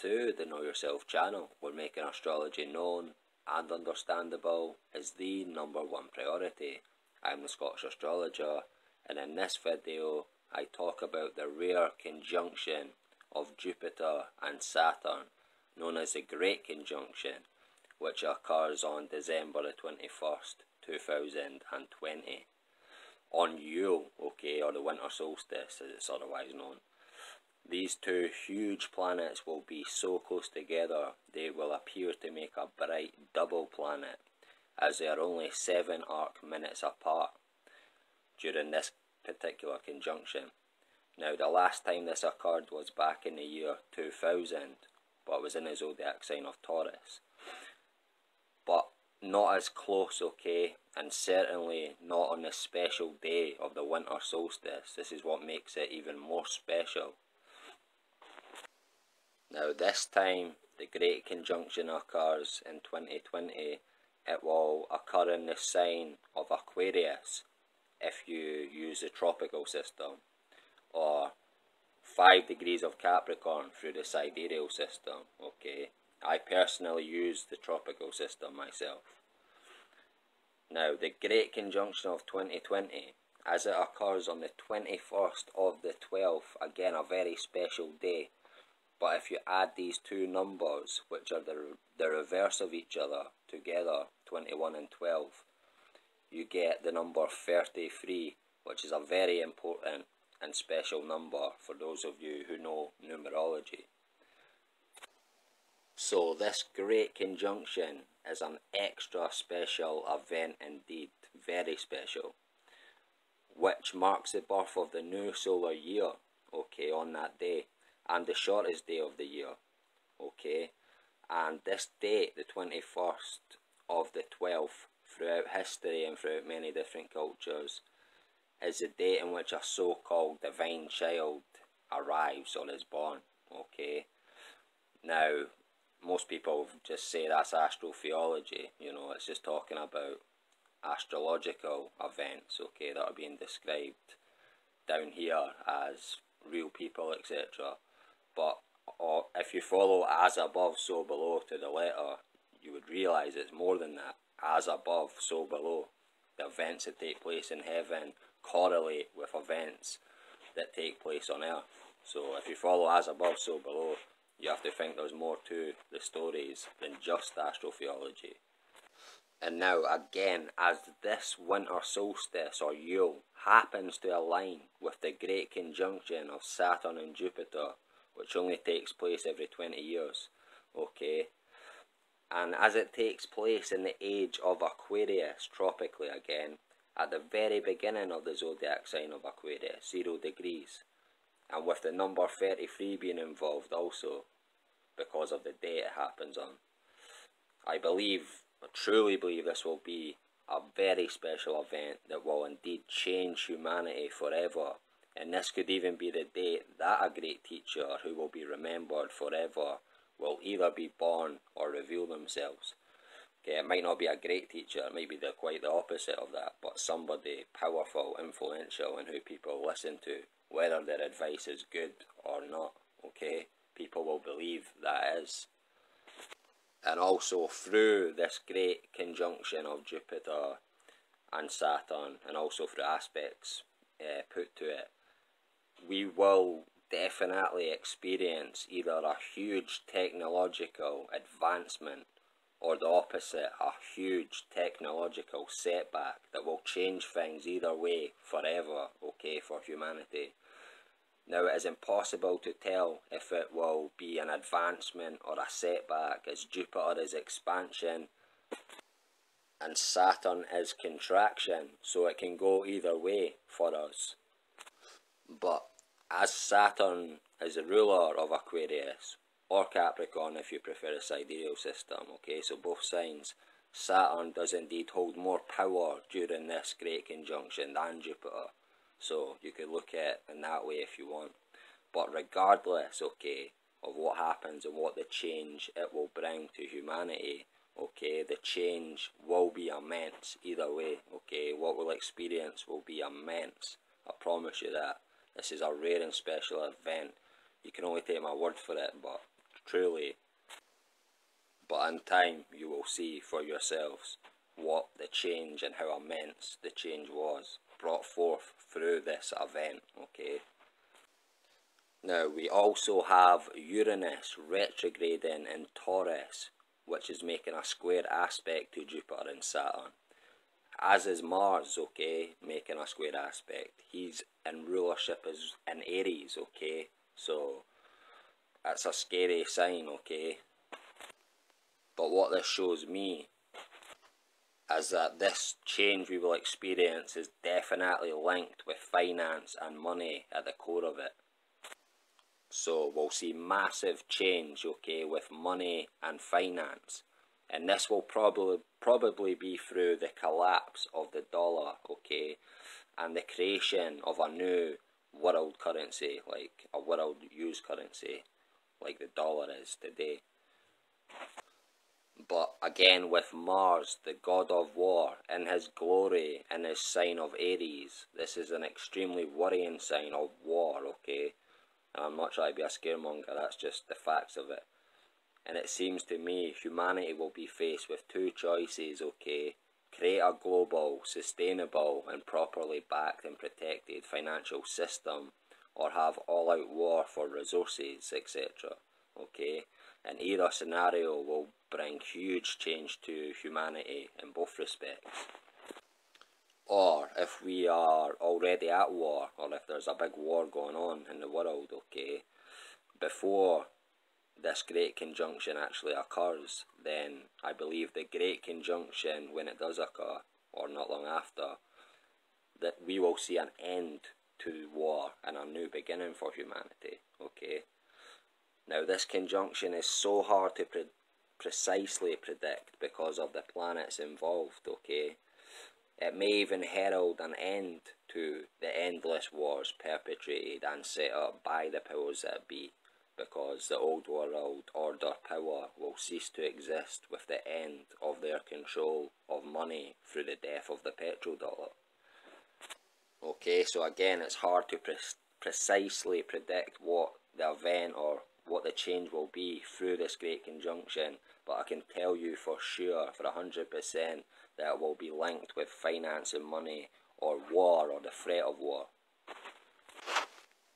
To the Know Yourself channel. We're making astrology known and understandable as the number one priority. I'm the Scottish astrologer and in this video I talk about the rare conjunction of Jupiter and Saturn known as the Great Conjunction which occurs on December the 21st 2020 on Yule, okay, or the winter solstice as it's otherwise known. These two huge planets will be so close together they will appear to make a bright double planet as they are only 7 arc minutes apart during this particular conjunction. Now the last time this occurred was back in the year 2000 but it was in the zodiac sign of Taurus. But not as close, okay, and certainly not on the special day of the winter solstice. This is what makes it even more special. Now this time the Great Conjunction occurs in 2020. It will occur in the sign of Aquarius if you use the tropical system or 5 degrees of Capricorn through the sidereal system. Okay, I personally use the tropical system myself. Now the Great Conjunction of 2020 as it occurs on the 21st of the 12th, again a very special day but if you add these two numbers, which are the, the reverse of each other, together, 21 and 12, you get the number 33, which is a very important and special number for those of you who know numerology. So this great conjunction is an extra special event indeed, very special, which marks the birth of the new solar year, okay, on that day and the shortest day of the year. Okay, and this date, the 21st of the 12th, throughout history and throughout many different cultures, is the date in which a so called divine child arrives or is born. Okay, now most people just say that's astrotheology, you know, it's just talking about astrological events, okay, that are being described down here as real people, etc. But if you follow as above, so below to the letter, you would realise it's more than that. As above, so below. The events that take place in heaven correlate with events that take place on earth. So if you follow as above, so below, you have to think there's more to the stories than just astrotheology. And now again, as this winter solstice or Yule happens to align with the great conjunction of Saturn and Jupiter, which only takes place every 20 years. Okay, and as it takes place in the age of Aquarius, tropically again, at the very beginning of the zodiac sign of Aquarius, 0 degrees, and with the number 33 being involved also, because of the day it happens on. I believe, I truly believe this will be a very special event that will indeed change humanity forever and this could even be the date that a great teacher who will be remembered forever will either be born or reveal themselves. Okay, it might not be a great teacher, it might be the, quite the opposite of that, but somebody powerful, influential, and who people listen to, whether their advice is good or not. Okay, people will believe that is. And also through this great conjunction of Jupiter and Saturn, and also through aspects uh, put to it, we will definitely experience either a huge technological advancement or the opposite, a huge technological setback that will change things either way forever, okay, for humanity. Now it is impossible to tell if it will be an advancement or a setback as Jupiter is expansion and Saturn is contraction, so it can go either way for us. But as Saturn is the ruler of Aquarius, or Capricorn if you prefer a sidereal system, okay, so both signs, Saturn does indeed hold more power during this great conjunction than Jupiter. So you could look at it in that way if you want. But regardless, okay, of what happens and what the change it will bring to humanity, okay, the change will be immense either way, okay, what we'll experience will be immense. I promise you that. This is a rare and special event. You can only take my word for it, but truly. But in time, you will see for yourselves what the change and how immense the change was brought forth through this event, okay? Now, we also have Uranus retrograding in Taurus, which is making a square aspect to Jupiter and Saturn. As is Mars, okay, making a square aspect. He's in rulership is in Aries, okay? So, that's a scary sign, okay? But what this shows me is that this change we will experience is definitely linked with finance and money at the core of it. So we'll see massive change, okay, with money and finance. And this will probably probably be through the collapse of the dollar, okay, and the creation of a new world currency, like a world used currency, like the dollar is today. But again, with Mars, the god of war, in his glory, in his sign of Aries, this is an extremely worrying sign of war, okay? And I'm not trying to be a scaremonger, that's just the facts of it. And it seems to me humanity will be faced with two choices, okay? Create a global, sustainable, and properly backed and protected financial system, or have all out war for resources, etc. Okay? And either scenario will bring huge change to humanity in both respects or if we are already at war, or if there's a big war going on in the world, okay, before this great conjunction actually occurs, then I believe the great conjunction, when it does occur, or not long after, that we will see an end to war and a new beginning for humanity, okay? Now, this conjunction is so hard to pre precisely predict because of the planets involved, okay? It may even herald an end to the endless wars perpetrated and set up by the powers that be, because the old world order power will cease to exist with the end of their control of money through the death of the petrol dollar. Okay, so again, it's hard to pre precisely predict what the event or what the change will be through this great conjunction, but I can tell you for sure, for 100%, that it will be linked with finance and money or war or the threat of war.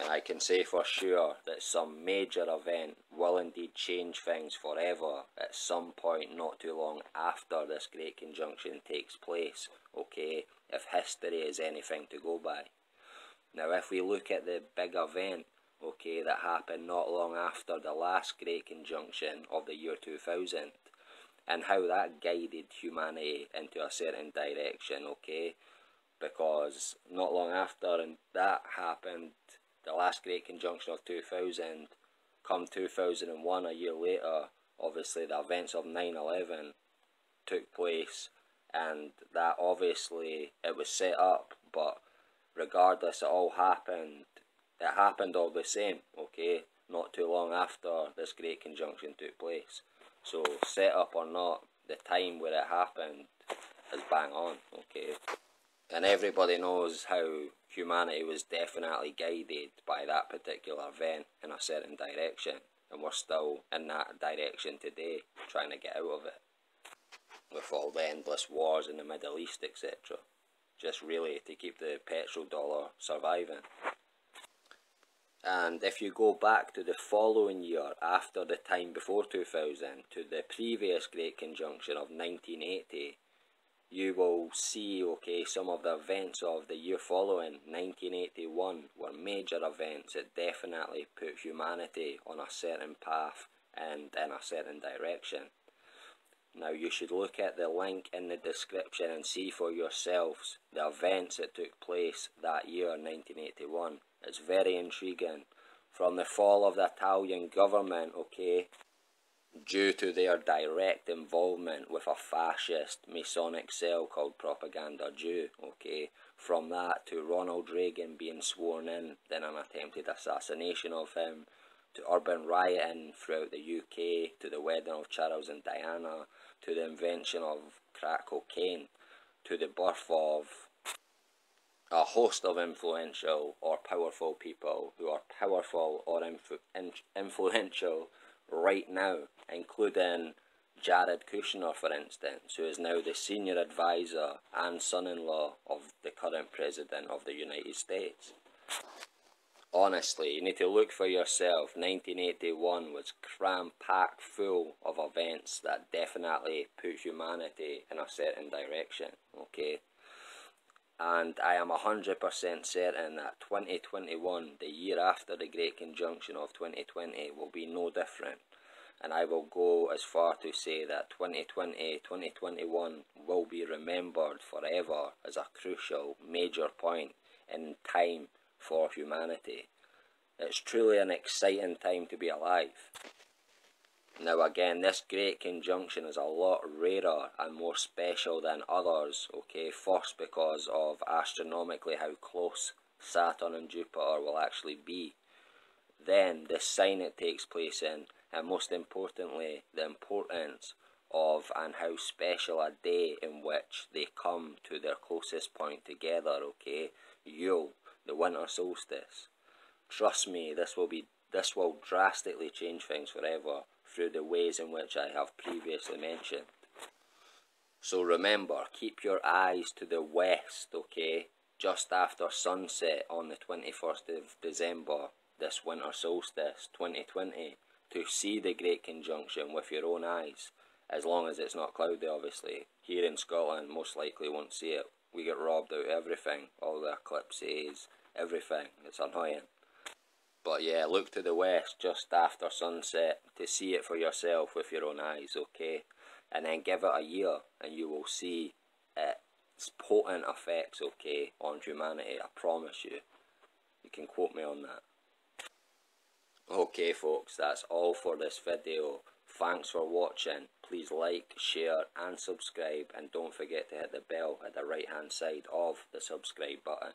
And I can say for sure that some major event will indeed change things forever at some point not too long after this great conjunction takes place, okay, if history is anything to go by. Now if we look at the big event, okay, that happened not long after the last great conjunction of the year 2000, and how that guided humanity into a certain direction, okay? Because not long after and that happened, the last great conjunction of 2000, come 2001, a year later, obviously the events of 9-11 took place and that obviously it was set up but regardless it all happened it happened all the same okay not too long after this great conjunction took place so set up or not, the time where it happened is bang on, okay? And everybody knows how humanity was definitely guided by that particular event in a certain direction. And we're still in that direction today, trying to get out of it. With all the endless wars in the Middle East, etc. Just really to keep the petrodollar surviving. And if you go back to the following year after the time before 2000 to the previous Great Conjunction of 1980, you will see, okay, some of the events of the year following, 1981, were major events that definitely put humanity on a certain path and in a certain direction. Now you should look at the link in the description and see for yourselves the events that took place that year, 1981 it's very intriguing. From the fall of the Italian government, okay, due to their direct involvement with a fascist Masonic cell called Propaganda Due, okay, from that to Ronald Reagan being sworn in, then an attempted assassination of him, to urban rioting throughout the UK, to the wedding of Charles and Diana, to the invention of crack cocaine, to the birth of a host of influential or powerful people who are powerful or influ influential right now, including Jared Kushner, for instance, who is now the senior advisor and son-in-law of the current president of the United States. Honestly, you need to look for yourself. 1981 was cram-packed full of events that definitely put humanity in a certain direction, okay? And I am 100% certain that 2021, the year after the Great Conjunction of 2020, will be no different and I will go as far to say that 2020 2021 will be remembered forever as a crucial major point in time for humanity. It's truly an exciting time to be alive. Now again, this great conjunction is a lot rarer and more special than others, okay, first because of astronomically how close Saturn and Jupiter will actually be. Then the sign it takes place in and most importantly, the importance of and how special a day in which they come to their closest point together, okay? Yule, the winter solstice. Trust me, this will be this will drastically change things forever through the ways in which I have previously mentioned. So remember, keep your eyes to the west, okay? Just after sunset on the 21st of December, this winter solstice 2020 to see the Great Conjunction with your own eyes, as long as it's not cloudy, obviously. Here in Scotland, most likely won't see it. We get robbed out everything, all the eclipses, everything. It's annoying. But yeah, look to the west just after sunset to see it for yourself with your own eyes, okay? And then give it a year and you will see its potent effects, okay, on humanity. I promise you. You can quote me on that. Okay folks, that's all for this video. Thanks for watching. Please like, share and subscribe and don't forget to hit the bell at the right hand side of the subscribe button.